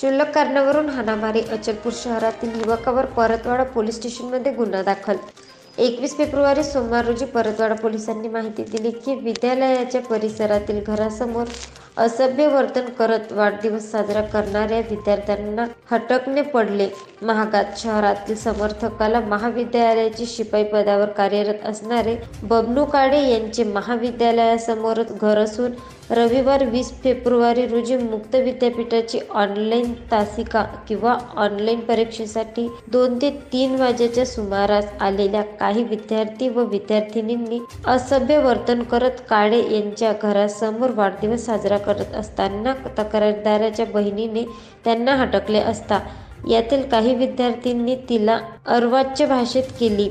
क्षुल्लक कारणावरून हाणामारी अचलपूर शहरातील युवकावर परतवाडा पोलीस स्टेशनमध्ये गुन्हा दाखल. एकवीस फेब्रुवारी सोमवार रोजी परतवाडा पोलिसांनी माहिती दिली की विद्यालयाच्या परिसरातील घरासमोर असभ्य वर्तन करत वाढदिवस साजरा करणाऱ्या विद्यार्थ्यांना हटकणे पडले. महागात शहरातील समर्थकाला महाविद्यालयाचे शिपाई पदावर कार्यरत असणारे बबनू काळे यांचे महाविद्यालयासमोरच घर असून रविवार वीस फेब्रुवारी रोजी मुक्त विद्यापीठाची ऑनलाईन तासिका किंवा ऑनलाईन परीक्षेसाठी दोन ते तीन वाजेच्या सुमारास आलेल्या काही विद्यार्थी व विद्यार्थिनींनी असभ्य वर्तन करत काळे यांच्या घरासमोर वाढदिवस साजरा कर करत असताना तक्रारदाराच्या बहिणीने त्यांना हटकले असता यातील काही विद्यार्थ्यांनी तिला अर्वाच्य भाषेत केली.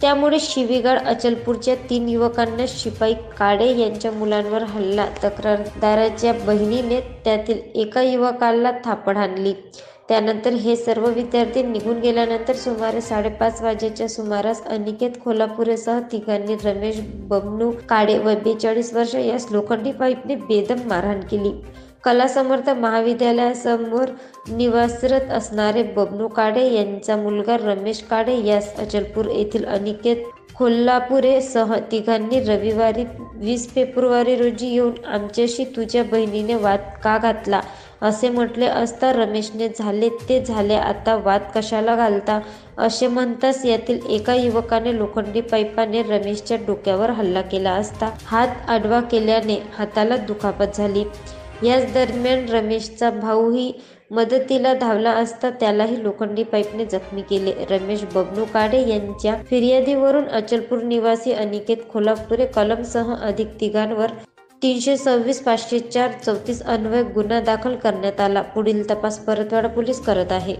त्यामुळे शिवीगाळ अचलपूरच्या तीन युवकांना शिपाई काळे यांच्या मुलांवर हल्ला तक्रारदाराच्या बहिणीने त्यातील एका युवकाला थापड हाणली त्यानंतर हे सर्व विद्यार्थी निघून गेल्यानंतर सुमारे साडेपाच वाजेच्या सुमारास अनिकेत खोलापुरेसह तिघांनी रमेश बबनू काळे व बेचाळीस वर्ष यास लोखंडी पाईपने बेदम मारहाण केली. कला समर्थ महाविद्यालयासमोर निवासरत असणारे बबनू काडे यांचा मुलगा रमेश काडे यास अचलपूर येथील अनिकेत कोल्हापुरे सह तिघांनी रविवारी वीस फेब्रुवारी रोजी येऊन आमच्याशी तुझ्या बहिणीने वाद का घातला? असे म्हटले असता रमेशने झाले ते झाले आता वाद कशाला घालता? असे म्हणताच यातील एका युवकाने लोखंडी पाईपाने रमेशच्या डोक्यावर हल्ला केला असता हात आडवा केल्याने हाताला दुखापत झाली. याच दरम्यान रमेशचा भाऊही मदतीला धावला असता त्यालाही लोखंडी पाईपने जखमी केले. रमेश बबनू काडे यांच्या फिर्यादीवरून अचलपूर निवासी अनिकेत खोलापुरे कलमसह अधिक तिघांवर तीनशे सव्वीस पाचशे चार चौतीस अन्वय गुन्हा दाखल करण्यात आला. पुढील तपास परतवाडा पोलीस करत आहे.